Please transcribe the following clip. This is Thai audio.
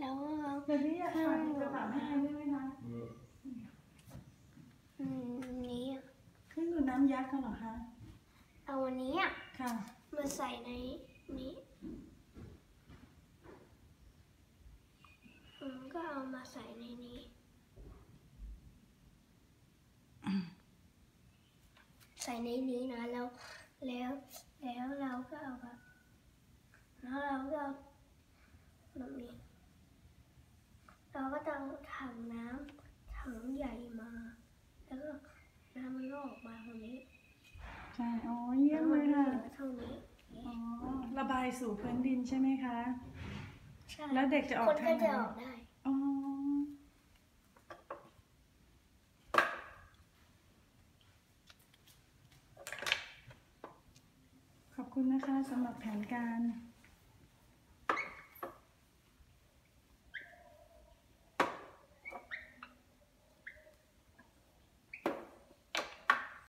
แล้วเราเดี๋ยวนี้อยากฝากกระเป๋าแม่ได้ไหมคะอืมนี้อะเครื่องดูดน้ำยักษ์กันเหรอคะเอาวันนี้อะค่ะมาใส่ในนี้อืมก็เอามาใส่ในนี้ใส่ในนี้นะแล้วแล้วแล้วเราก็เอาแบบแล้วเราก็เอาแบบนี้เราก็จะเอา ถังน้ำถังใหญ่มา แล้วก็น้ำมันก็ออกมาตรงนี้ใช่ อ๋อ เยี่ยมเลยค่ะแวมันก็หลือเท่านี้ อ๋อ ระบายสู่พื้นดินใช่ไหมคะ ใช่แล้วเด็กจะออกคนทาก็งไหนจะออกได้ อ๋อ ขอบคุณนะคะสำหรับแผนการ